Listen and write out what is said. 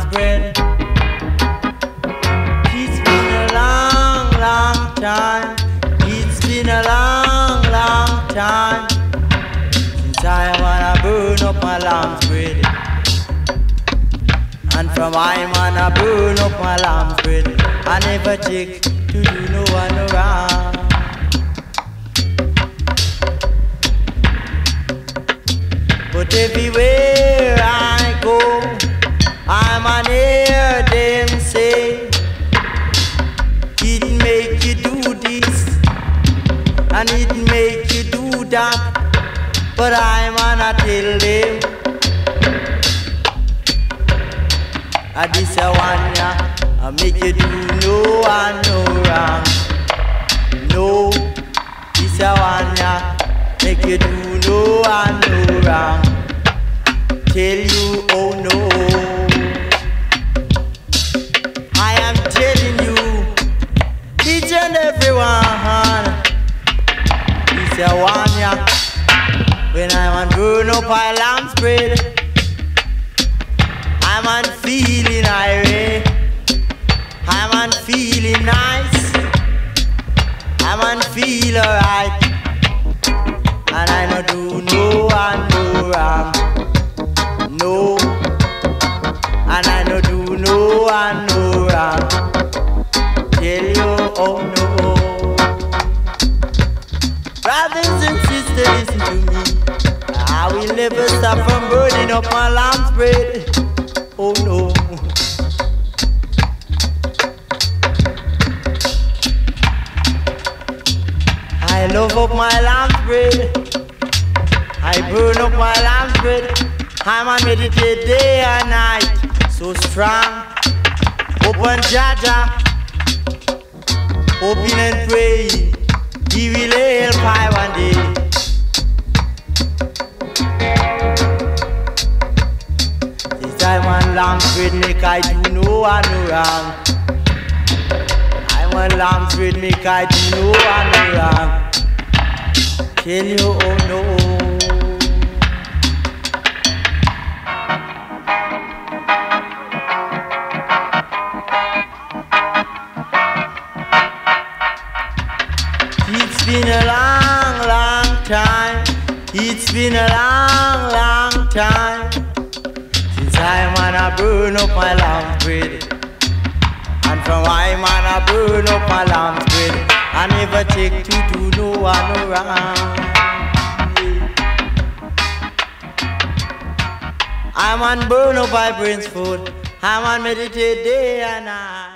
spread. It's been a long, long time. It's been a long, long time since I wanna burn up my lamb's bread. And from I wanna burn up my lamb's bread. I never check to do no one around. But everywhere I go. I'm an hear them say, it make you do this, and it make you do that. But I'm an tell them, I this a one ya, I make you do no one no wrong. No, this a one ya, make you do no one no wrong. Tell you, oh no. A one ya, when I'm on up my lamb's bread. I'm on feeling irate. I'm on feeling nice. I'm on feel alright. And I no do no one no wrong. No. I will never stop from burning up my lamb's bread. Oh no. I love up my lamb bread. I burn up my lamb bread. I'm a meditate day and night. So strong. Open Jah Jah. Open and pray. Bread make I do no one wrong. I'm lamb bread make I do no one wrong. Tell you oh no. It's been a long, long time. It's been a long, long time I man I burn up my lamb bread. And from I man I burn up my lamb bread. I never take to do no one wrong. I'm on burn up my brains food. I'm on meditate day and night.